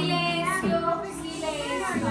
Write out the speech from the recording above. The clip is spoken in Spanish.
Silencio, silencio.